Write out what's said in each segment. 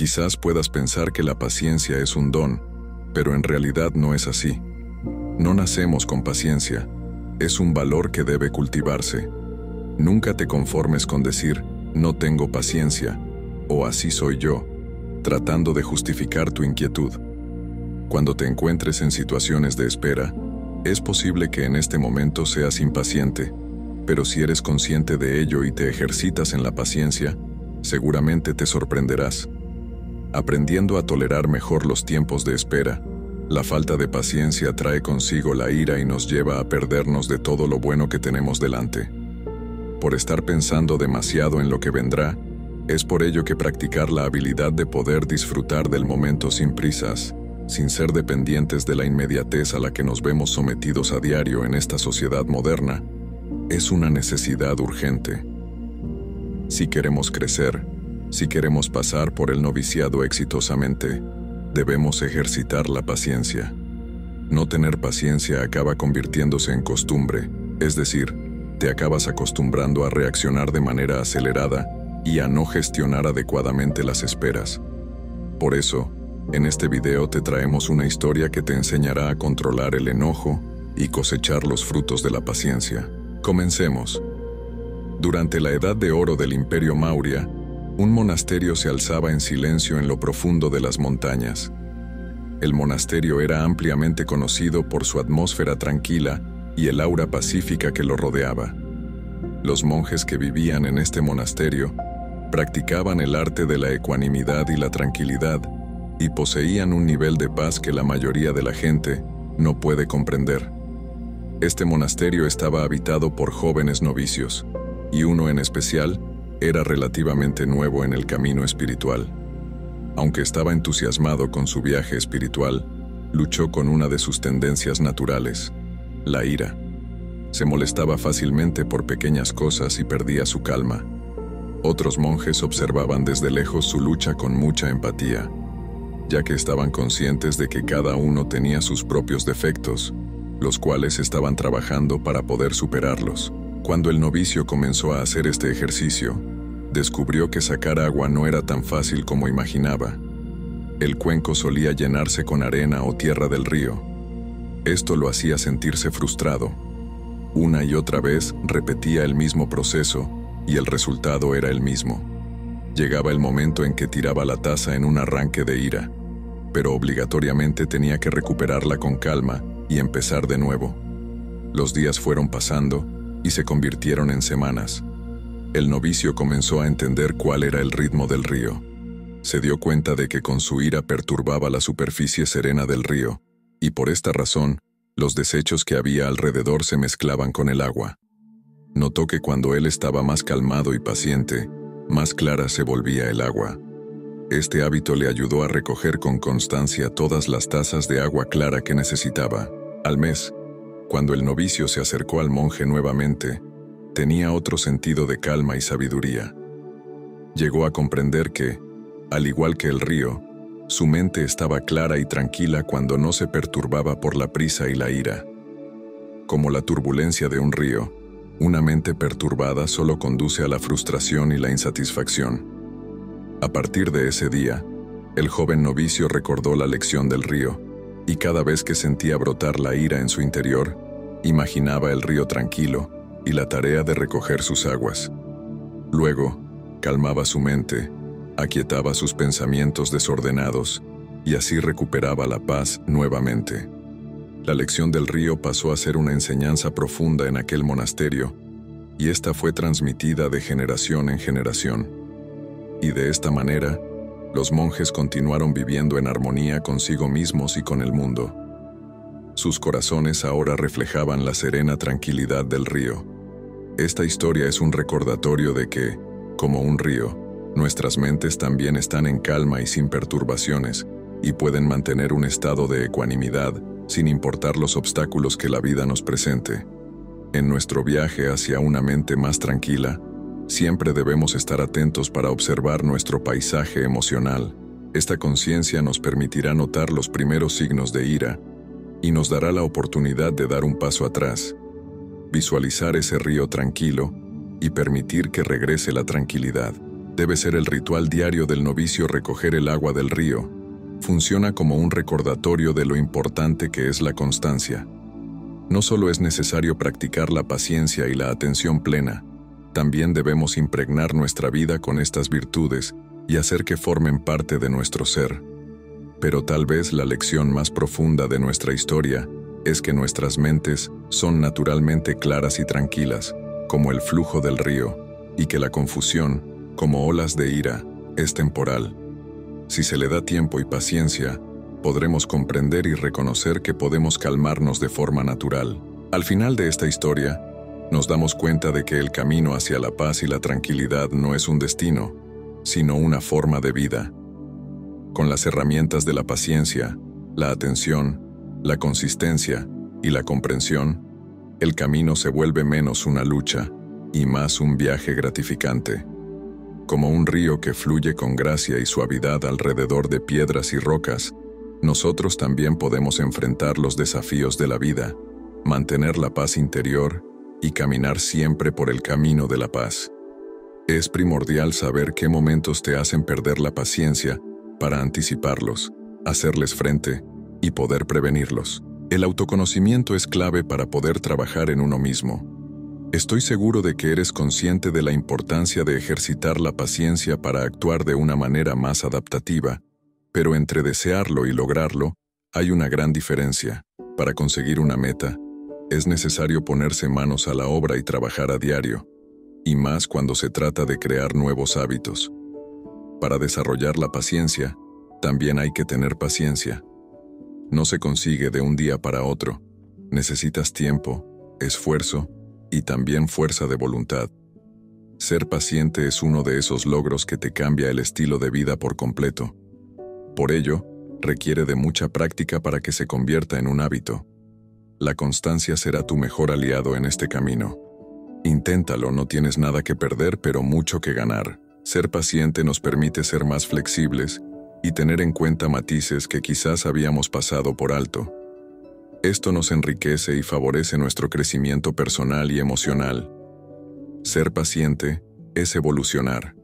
Quizás puedas pensar que la paciencia es un don, pero en realidad no es así. No nacemos con paciencia, es un valor que debe cultivarse. Nunca te conformes con decir, no tengo paciencia, o así soy yo, tratando de justificar tu inquietud. Cuando te encuentres en situaciones de espera, es posible que en este momento seas impaciente, pero si eres consciente de ello y te ejercitas en la paciencia, seguramente te sorprenderás. Aprendiendo a tolerar mejor los tiempos de espera, la falta de paciencia trae consigo la ira y nos lleva a perdernos de todo lo bueno que tenemos delante. Por estar pensando demasiado en lo que vendrá, es por ello que practicar la habilidad de poder disfrutar del momento sin prisas, sin ser dependientes de la inmediatez a la que nos vemos sometidos a diario en esta sociedad moderna, es una necesidad urgente. Si queremos crecer, si queremos pasar por el noviciado exitosamente, debemos ejercitar la paciencia. No tener paciencia acaba convirtiéndose en costumbre, es decir, te acabas acostumbrando a reaccionar de manera acelerada y a no gestionar adecuadamente las esperas. Por eso, en este video te traemos una historia que te enseñará a controlar el enojo y cosechar los frutos de la paciencia. Comencemos. Durante la edad de oro del Imperio Maurya, un monasterio se alzaba en silencio en lo profundo de las montañas. El monasterio era ampliamente conocido por su atmósfera tranquila y el aura pacífica que lo rodeaba. Los monjes que vivían en este monasterio practicaban el arte de la ecuanimidad y la tranquilidad y poseían un nivel de paz que la mayoría de la gente no puede comprender. Este monasterio estaba habitado por jóvenes novicios, y uno en especial era relativamente nuevo en el camino espiritual. Aunque estaba entusiasmado con su viaje espiritual, luchó con una de sus tendencias naturales, la ira. Se molestaba fácilmente por pequeñas cosas y perdía su calma. Otros monjes observaban desde lejos su lucha con mucha empatía, ya que estaban conscientes de que cada uno tenía sus propios defectos, los cuales estaban trabajando para poder superarlos. Cuando el novicio comenzó a hacer este ejercicio, descubrió que sacar agua no era tan fácil como imaginaba. El cuenco solía llenarse con arena o tierra del río. Esto lo hacía sentirse frustrado. Una y otra vez repetía el mismo proceso y el resultado era el mismo. Llegaba el momento en que tiraba la taza en un arranque de ira, pero obligatoriamente tenía que recuperarla con calma y empezar de nuevo. Los días fueron pasando y se convirtieron en semanas. El novicio comenzó a entender cuál era el ritmo del río. Se dio cuenta de que con su ira perturbaba la superficie serena del río, y por esta razón, los desechos que había alrededor se mezclaban con el agua. Notó que cuando él estaba más calmado y paciente, más clara se volvía el agua. Este hábito le ayudó a recoger con constancia todas las tazas de agua clara que necesitaba. Al mes, cuando el novicio se acercó al monje nuevamente, tenía otro sentido de calma y sabiduría. Llegó a comprender que, al igual que el río, su mente estaba clara y tranquila cuando no se perturbaba por la prisa y la ira. Como la turbulencia de un río, una mente perturbada solo conduce a la frustración y la insatisfacción. A partir de ese día, el joven novicio recordó la lección del río, y cada vez que sentía brotar la ira en su interior, imaginaba el río tranquilo, y la tarea de recoger sus aguas. Luego, calmaba su mente, aquietaba sus pensamientos desordenados y así recuperaba la paz nuevamente. La lección del río pasó a ser una enseñanza profunda en aquel monasterio y esta fue transmitida de generación en generación. Y de esta manera, los monjes continuaron viviendo en armonía consigo mismos y con el mundo. Sus corazones ahora reflejaban la serena tranquilidad del río. Esta historia es un recordatorio de que, como un río, nuestras mentes también están en calma y sin perturbaciones, y pueden mantener un estado de ecuanimidad sin importar los obstáculos que la vida nos presente. En nuestro viaje hacia una mente más tranquila, siempre debemos estar atentos para observar nuestro paisaje emocional. Esta conciencia nos permitirá notar los primeros signos de ira y nos dará la oportunidad de dar un paso atrás, visualizar ese río tranquilo y permitir que regrese la tranquilidad. debe ser el ritual diario del novicio recoger el agua del río. Funciona como un recordatorio de lo importante que es la constancia. No solo es necesario practicar la paciencia y la atención plena, también debemos impregnar nuestra vida con estas virtudes y hacer que formen parte de nuestro ser. Pero tal vez la lección más profunda de nuestra historia es que nuestras mentes son naturalmente claras y tranquilas, como el flujo del río, y que la confusión, como olas de ira, es temporal. Si se le da tiempo y paciencia, podremos comprender y reconocer que podemos calmarnos de forma natural. Al final de esta historia, nos damos cuenta de que el camino hacia la paz y la tranquilidad no es un destino, sino una forma de vida. Con las herramientas de la paciencia, la atención, la consistencia y la comprensión, el camino se vuelve menos una lucha y más un viaje gratificante. Como un río que fluye con gracia y suavidad alrededor de piedras y rocas, nosotros también podemos enfrentar los desafíos de la vida, mantener la paz interior y caminar siempre por el camino de la paz. Es primordial saber qué momentos te hacen perder la paciencia para anticiparlos, hacerles frente y poder prevenirlos. El autoconocimiento es clave para poder trabajar en uno mismo. Estoy seguro de que eres consciente de la importancia de ejercitar la paciencia para actuar de una manera más adaptativa, pero entre desearlo y lograrlo, hay una gran diferencia. Para conseguir una meta, es necesario ponerse manos a la obra y trabajar a diario, y más cuando se trata de crear nuevos hábitos. Para desarrollar la paciencia, también hay que tener paciencia. No se consigue de un día para otro. Necesitas tiempo, esfuerzo y también fuerza de voluntad. Ser paciente es uno de esos logros que te cambia el estilo de vida por completo. Por ello, requiere de mucha práctica para que se convierta en un hábito. La constancia será tu mejor aliado en este camino. Inténtalo, no tienes nada que perder, pero mucho que ganar. Ser paciente nos permite ser más flexibles y tener en cuenta matices que quizás habíamos pasado por alto. Esto nos enriquece y favorece nuestro crecimiento personal y emocional. Ser paciente es evolucionar.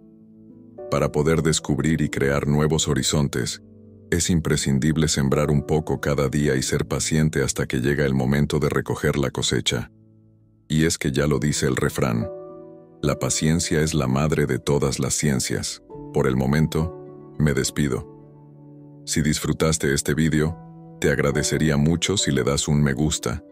Para poder descubrir y crear nuevos horizontes, es imprescindible sembrar un poco cada día y ser paciente hasta que llega el momento de recoger la cosecha. Y es que ya lo dice el refrán, la paciencia es la madre de todas las ciencias. Por el momento, me despido. Si disfrutaste este vídeo, te agradecería mucho si le das un me gusta,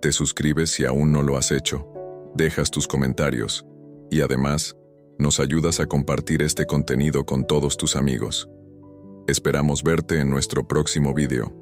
te suscribes si aún no lo has hecho, dejas tus comentarios y además, nos ayudas a compartir este contenido con todos tus amigos. Esperamos verte en nuestro próximo video.